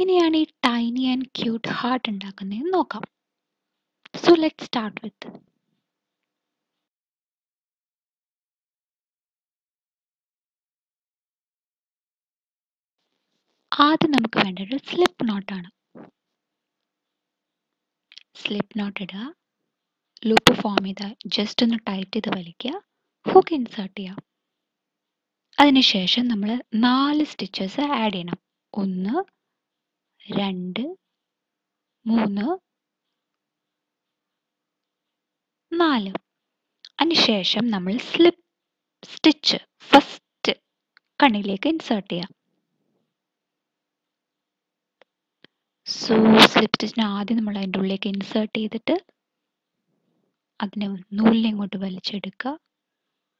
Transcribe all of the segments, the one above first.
എങ്ങനെയാണ് ഈ tiny and cute heart ഉണ്ടാക്കുന്നതെന്ന് നോക്കാം. സോ ലെറ്റ് സ്റ്റാർട്ട് വിത്ത് ആദ്യം നമുക്ക് വേണ്ടത് സ്ലിപ്പ് നോട്ടാണ് സ്ലിപ്പ് നോട്ട് ഇടുക. ലൂപ്പ് ഫോം ചെയ്ത ജസ്റ്റ് ഒന്ന് ടൈറ്റ് ചെയ്ത് വലിക്കുക. ഹുക്ക് ഇൻസേർട്ട് ചെയ്യുക. അതിനുശേഷം നമ്മൾ നാല് സ്റ്റിച്ചസ് ആഡ് ചെയ്യണം. ഒന്ന് രണ്ട് മൂന്ന് നാല്. അതിനുശേഷം നമ്മൾ സ്ലിപ്പ് സ്റ്റിച്ച് ഫസ്റ്റ് കണ്ണിലേക്ക് ഇൻസേർട്ട് ചെയ്യാം. സോ സ്ലിപ്പ് സ്റ്റിച്ചിന് ആദ്യം നമ്മൾ അതിന്റെ ഉള്ളിലേക്ക് ഇൻസേർട്ട് ചെയ്തിട്ട് അതിനെ നൂലിനെ ഇങ്ങോട്ട് വലിച്ചെടുക്കുക.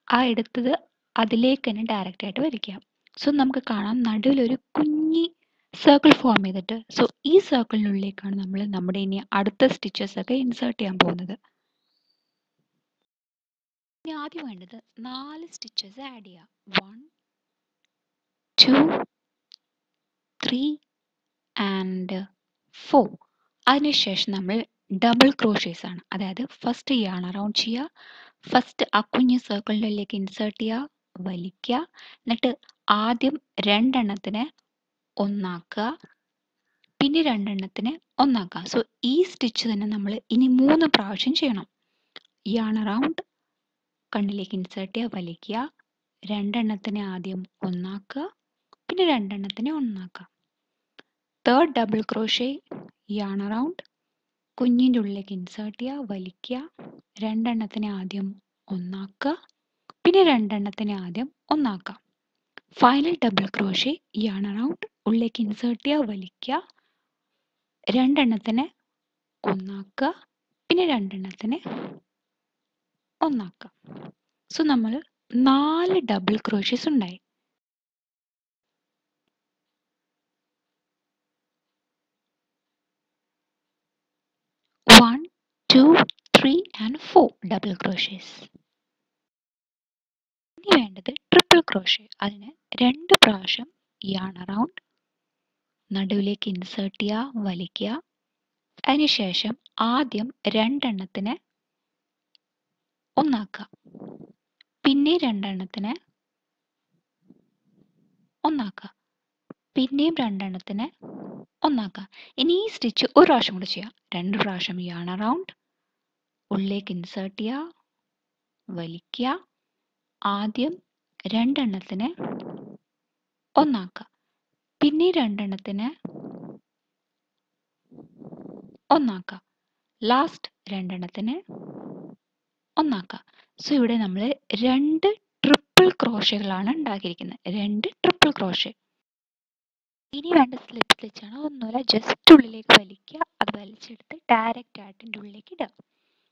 ആ എടുത്തത് അതിലേക്ക് തന്നെ ഡയറക്റ്റ് ആയിട്ട് വലിക്കുക സോ നമുക്ക് കാണാം നടുവിലൊരു കുഞ്ഞി സർക്കിൾ ഫോം ചെയ്തിട്ട്. സോ ഈ സർക്കിളിനുള്ളിലേക്കാണ് നമ്മൾ നമ്മുടെ ഇനി അടുത്ത സ്റ്റിച്ചസ് ഒക്കെ ഇൻസേർട്ട് ചെയ്യാൻ പോകുന്നത്. ഇനി ആദ്യം വേണ്ടത് നാല് സ്റ്റിച്ചസ് ആഡ് ചെയ്യുക one two three and four അതിനുശേഷം നമ്മൾ ഡബിൾ ക്രോഷേസ് ആണ്. അതായത് ഫസ്റ്റ് യാൺ അറൗണ്ട് ചെയ്യുക. ഫസ്റ്റ് ആ കുഞ്ഞ് സർക്കിളിലേക്ക് ഇൻസേർട്ട് ചെയ്യുക. വലിക്കുക. എന്നിട്ട് ആദ്യം രണ്ടെണ്ണത്തിനെ ഒന്നാക്കുക. പിന്നെ രണ്ടെണ്ണത്തിന് ഒന്നാക്കുക. സോ ഈ സ്റ്റിച്ച് തന്നെ നമ്മൾ ഇനി മൂന്ന് പ്രാവശ്യം ചെയ്യണം. യാൺ അറൗണ്ട് കണ്ണിലേക്ക് ഇൻസേർട്ട് ചെയ്യുക വലിക്കുക. രണ്ടെണ്ണത്തിനെ ആദ്യം ഒന്നാക്കുക. പിന്നെ രണ്ടെണ്ണത്തിനെ ഒന്നാക്കുക. Third double crochet yarn around കുഞ്ഞിന്റെ ഉള്ളിലേക്ക് ഇൻസേർട്ട് ചെയ്യുക വലിക്കുക. രണ്ടെണ്ണത്തിനെ ആദ്യം ഒന്നാക്കുക. പിന്നെ രണ്ടെണ്ണത്തിനെ ആദ്യം ഒന്നാക്കുക. Final double crochet yarn around ഉള്ളിലേക്ക് ഇൻസേർട്ട് ചെയ്യുക വലിക്കുക രണ്ടെണ്ണത്തിനെ ഒന്നാക്കുക പിന്നെ രണ്ടെണ്ണത്തിനെ ഒന്നാക്കുക സോ നമ്മൾ നാല് ഡബിൾ ക്രോഷ്യസ് ഉണ്ടായി. One two three and four double crochets ഇനി വേണ്ടത് ട്രിപ്പിൾ ക്രോഷേ അതിന് രണ്ട് പ്രാവശ്യം യാൺ അറൗണ്ട് നടുവിലേക്ക് ഇൻസേർട്ട് ചെയ്യുക വലിക്കുക. അതിനുശേഷം ആദ്യം രണ്ടെണ്ണത്തിനെ ഒന്നാക്കുക. പിന്നെ രണ്ടെണ്ണത്തിനെ ഒന്നാക്കുക. പിന്നെയും രണ്ടെണ്ണത്തിനെ ഒന്നാക്കുക. ഇനി ഈ സ്റ്റിച്ച് ഒരു പ്രാവശ്യം കൂടി ചെയ്യാം. രണ്ട് പ്രാവശ്യം യാൺ അറൗണ്ട് ഉള്ളിലേക്ക് ഇൻസേർട്ട് ചെയ്യുക വലിക്കുക. ആദ്യം രണ്ടെണ്ണത്തിനെ ഒന്നാക്കുക. പിന്നെ രണ്ടെണ്ണത്തിന് ഒന്നാക്കാം. ലാസ്റ്റ് രണ്ടെണ്ണത്തിന് ഒന്നാക്കാം. സോ ഇവിടെ നമ്മൾ രണ്ട് ട്രിപ്പിൾ ക്രോഷകളാണ് ഉണ്ടാക്കിയിരിക്കുന്നത്. രണ്ട് ട്രിപ്പിൾ ക്രോഷ ഇനി വേണ്ട സ്ലിപ്പ് സ്റ്റിച്ചാണ് ഒന്നുമില്ല ജസ്റ്റ് ഉള്ളിലേക്ക് വലിക്കുക. അത് വലിച്ചെടുത്ത് ഡയറക്റ്റ് ആയിട്ട് എന്റെ ഉള്ളിലേക്ക് ഇടുക.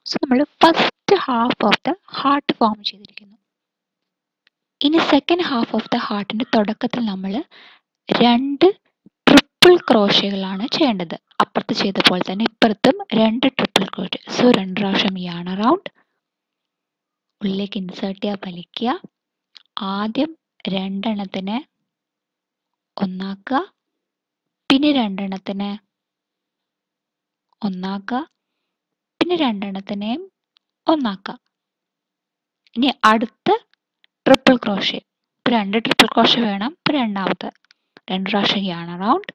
സോ നമ്മൾ first half of the heart form ചെയ്തിരിക്കുന്നു. ഇനി സെക്കൻഡ് ഹാഫ് ഓഫ് ദ ഹാർട്ടിന്റെ തുടക്കത്തിൽ നമ്മൾ രണ്ട് ട്രിപ്പിൾ ക്രോഷകളാണ് ചെയ്യേണ്ടത്. അപ്പുറത്ത് ചെയ്ത പോലെ തന്നെ ഇപ്പുറത്തും രണ്ട് ട്രിപ്പിൾ ക്രോഷ സോ രണ്ട് പ്രാവശ്യം യാൺ അറൗണ്ട് ഉള്ളിലേക്ക് ഇൻസേർട്ട് ചെയ്യുക വലിക്കുക. ആദ്യം രണ്ടെണ്ണത്തിനെ ഒന്നാക്കുക. പിന്നെ രണ്ടെണ്ണത്തിനെ ഒന്നാക്കുക. പിന്നെ രണ്ടെണ്ണത്തിനെയും ഒന്നാക്കുക. ഇനി അടുത്ത ട്രിപ്പിൾ ക്രോഷ രണ്ട് ട്രിപ്പിൾ ക്രോഷ വേണം രണ്ടാമത്തെ. രണ്ട് പ്രാവശ്യം യാൺ അറൗണ്ട്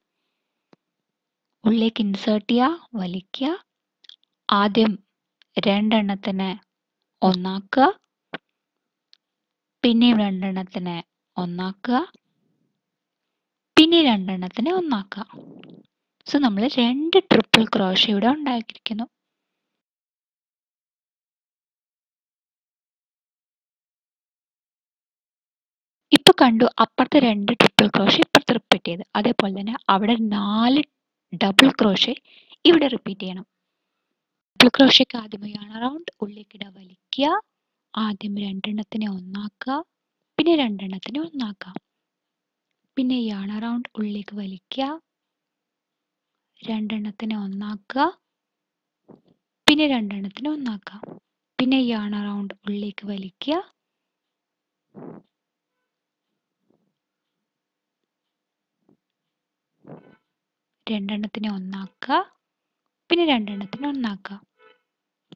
ഉള്ളിലേക്ക് ഇൻസേർട്ട് ചെയ്യുക വലിക്കുക. ആദ്യം രണ്ടെണ്ണത്തിനെ ഒന്നാക്കുക. പിന്നെയും രണ്ടെണ്ണത്തിനെ ഒന്നാക്കുക. പിന്നെ രണ്ടെണ്ണത്തിനെ ഒന്നാക്കുക. സോ നമ്മൾ രണ്ട് ട്രിപ്പിൾ ക്രോഷ ഇവിടെ ഉണ്ടാക്കിയിരിക്കുന്നു. ഇപ്പൊ കണ്ടു അപ്പുറത്തെ രണ്ട് ട്രിപ്പിൾ ക്രോഷ ഇപ്പുറത്ത് റിപ്പീറ്റ് ചെയ്ത്. അതേപോലെ തന്നെ അവിടെ നാല് ഡബിൾ ക്രോഷ ഇവിടെ റിപ്പീറ്റ് ചെയ്യണം. ഡബിൾ ക്രോഷയ്ക്ക് ആദ്യം റൗണ്ട് ഉള്ളിലേക്ക് ഉള്ളിക്കിട വലിക്കുക. ആദ്യം രണ്ടെണ്ണത്തിനെ ഒന്നാക്കുക. പിന്നെ രണ്ടെണ്ണത്തിനെ ഒന്നാക്കുക. പിന്നെ യാൺ റൗണ്ട് ഉള്ളിലേക്ക് വലിക്കുക. രണ്ടെണ്ണത്തിനെ ഒന്നാക്കുക. പിന്നെ രണ്ടെണ്ണത്തിനെ ഒന്നാക്കുക. പിന്നെ യാൺ റൗണ്ട് ഉള്ളിലേക്ക് വലിക്കുക. രണ്ടെണ്ണത്തിനെ ഒന്നാക്കുക. പിന്നെ രണ്ടെണ്ണത്തിനെ ഒന്നാക്കുക.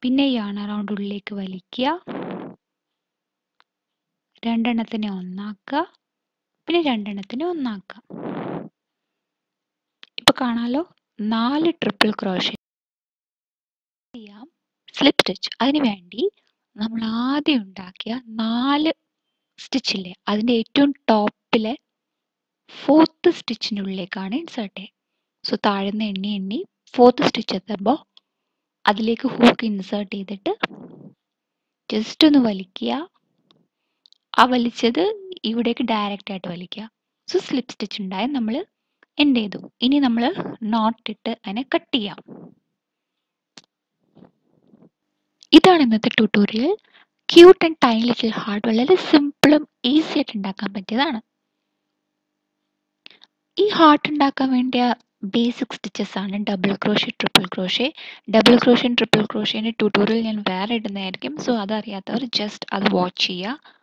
പിന്നെ യാൺ റൗണ്ട് ഉള്ളിലേക്ക് വലിക്കുക. രണ്ടെണ്ണത്തിനെ ഒന്നാക്കുക. പിന്നെ രണ്ടെണ്ണത്തിനെ ഒന്നാക്കുക. ഇപ്പൊ കാണാലോ? നാല് ട്രിപ്പിൾ ക്രോഷ്യ സ്ലിപ്പ് സ്റ്റിച്ച് അതിനു വേണ്ടി നമ്മൾ ആദ്യം ഉണ്ടാക്കിയ നാല് സ്റ്റിച്ചില്ലേ അതിന്റെ ഏറ്റവും ടോപ്പിലെ ഫോർത്ത് സ്റ്റിച്ചിനുള്ളിലേക്കാണ് ഇൻസേർട്ട് ചെയ്യുക. സോ താഴ്ന്ന് എണ്ണി എണ്ണി ഫോർത്ത് സ്റ്റിച്ച് എത്തുമ്പോൾ അതിലേക്ക് ഹൂക്ക് ഇൻസേർട്ട് ചെയ്തിട്ട് ജസ്റ്റ് ഒന്ന് വലിക്കുക. ആ വലിച്ചത് ഇവിടേക്ക് ഡയറക്റ്റ് ആയിട്ട് വലിക്കുക. സോ സ്ലിപ്പ് സ്റ്റിച്ച് ഉണ്ടായി നമ്മൾ എൻഡ് ചെയ്തു. ഇനി നമ്മൾ നോട്ട് ഇട്ട് അതിനെ കട്ട് ചെയ്യാം. ഇതാണ് ഇന്നത്തെ tutorial cute and time little heart വളരെ സിമ്പിളും ഈസി ആയിട്ട് ഉണ്ടാക്കാൻ പറ്റിയതാണ്. ഈ ഹാർട്ട് ഉണ്ടാക്കാൻ വേണ്ടിയ ബേസിക് സ്റ്റിച്ചസ് ആണ്. Double crochet triple crochet double crochet triple ക്രോഷ്യന്റെ tutorial ഞാൻ വേറെ ഇടുന്നതായിരിക്കും. സോ അതറിയാത്തവർ ജസ്റ്റ് അത് വാച്ച് ചെയ്യുക.